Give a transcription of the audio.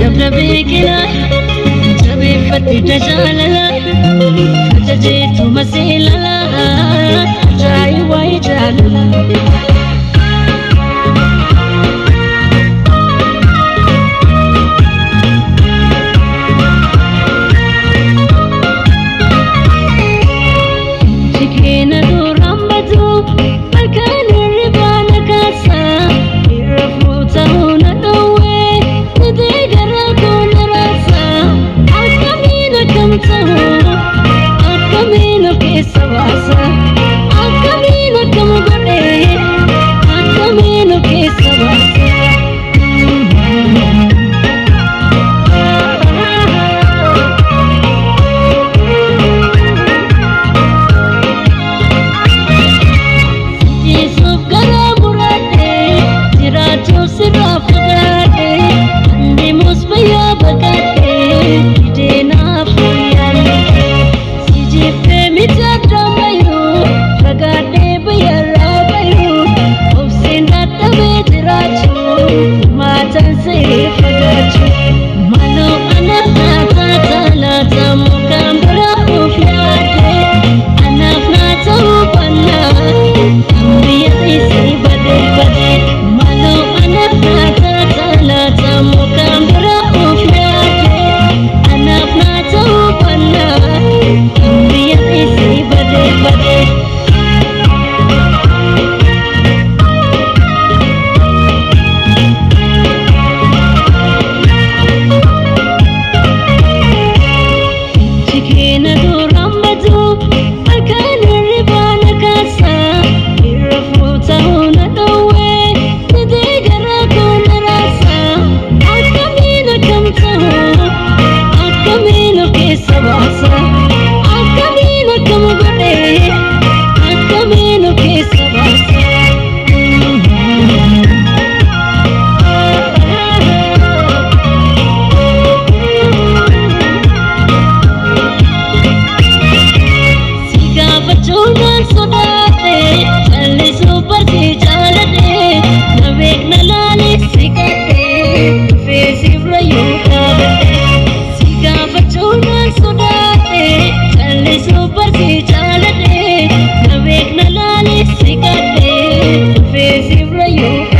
dabra beekinaa jabeeffadhe jaalala ajajeetuma seelala ajaa'iba waa'ee jaalala. Thank you. Yêu